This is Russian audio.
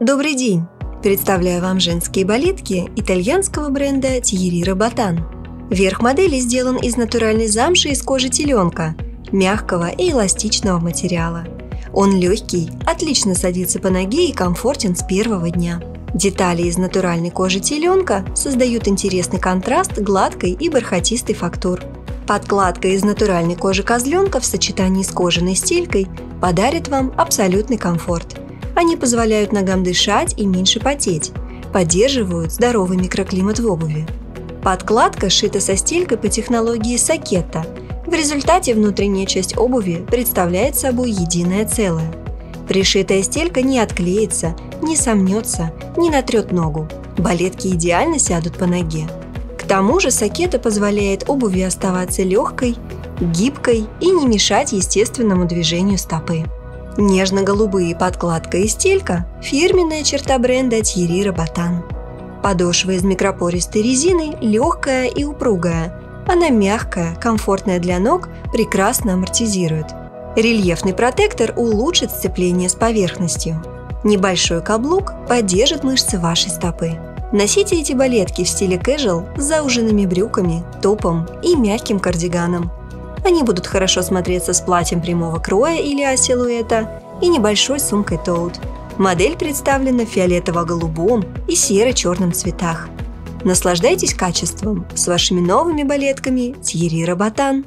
Добрый день! Представляю вам женские балетки итальянского бренда Thierry Robotan. Верх модели сделан из натуральной замши из кожи теленка, мягкого и эластичного материала. Он легкий, отлично садится по ноге и комфортен с первого дня. Детали из натуральной кожи теленка создают интересный контраст гладкой и бархатистой фактур. Подкладка из натуральной кожи козленка в сочетании с кожаной стелькой подарит вам абсолютный комфорт – они позволяют ногам дышать и меньше потеть, поддерживают здоровый микроклимат в обуви. Подкладка шита со стелькой по технологии сакетта. В результате внутренняя часть обуви представляет собой единое целое. Пришитая стелька не отклеится, не сомнется, не натрет ногу. Балетки идеально сядут по ноге. К тому же сакета позволяет обуви оставаться легкой, гибкой и не мешать естественному движению стопы. Нежно-голубые подкладка и стелька – фирменная черта бренда Thierry Robotan. Подошва из микропористой резины легкая и упругая. Она мягкая, комфортная для ног, прекрасно амортизирует. Рельефный протектор улучшит сцепление с поверхностью. Небольшой каблук поддержит мышцы вашей стопы. Носите эти балетки в стиле casual с зауженными брюками, топом и мягким кардиганом. Они будут хорошо смотреться с платьем прямого кроя или А-силуэта и небольшой сумкой Toad. Модель представлена в фиолетово-голубом и серо-черном цветах. Наслаждайтесь качеством с вашими новыми балетками Thierry Robotan.